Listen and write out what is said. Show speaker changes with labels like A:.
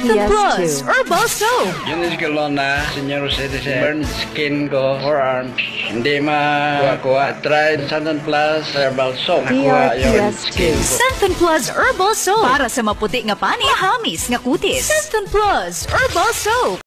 A: Centum Plus Herbal Soap.
B: Yun is na senior citizen. Burn skin ko, forearms. Hindi makuha. Try Santan Plus Herbal Soap. Nakuha yung skin ko.
A: Centum Plus Herbal Soap. Para sa maputi nga pani, mahamis nga kutis. Centum Plus Herbal Soap.